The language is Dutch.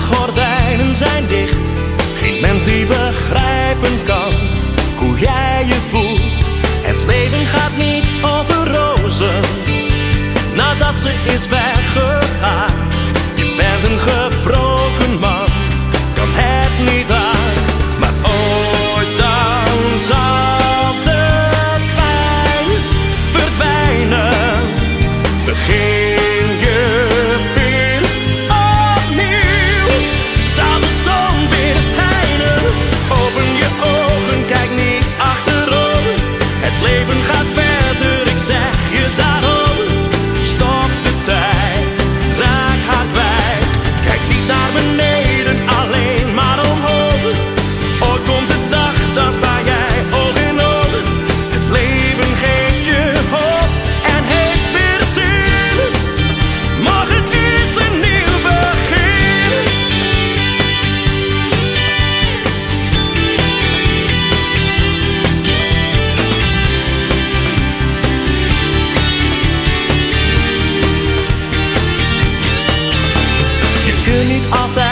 gordijnen zijn dicht. Geen mens die begrijpen kan hoe jij je voelt. Het leven gaat niet over rozen, nadat ze is weggegaan. niet altijd.